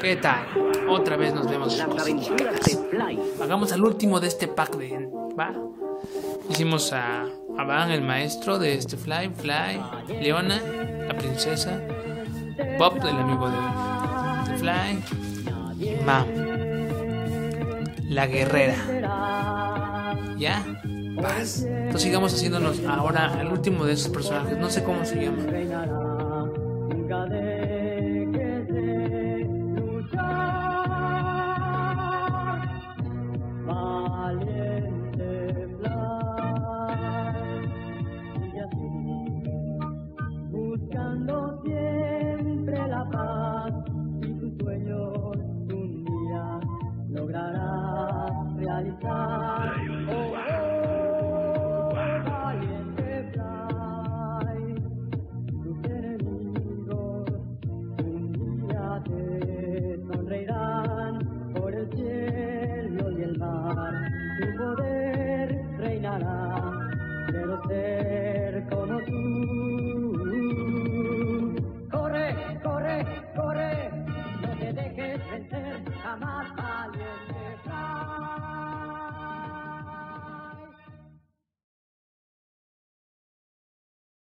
¿Qué tal? Otra vez nos vemos. Hagamos al último de este pack de. ¿Va? Hicimos a, a Van, el maestro de este Fly, Fly, Leona, la princesa, Bob, el amigo de, de Fly, Mam, la guerrera. ¿Ya? Paz. Entonces sigamos haciéndonos ahora el último de esos personajes. No sé cómo se llama. siempre la paz y tus sueños un día lograrás realizar. mata.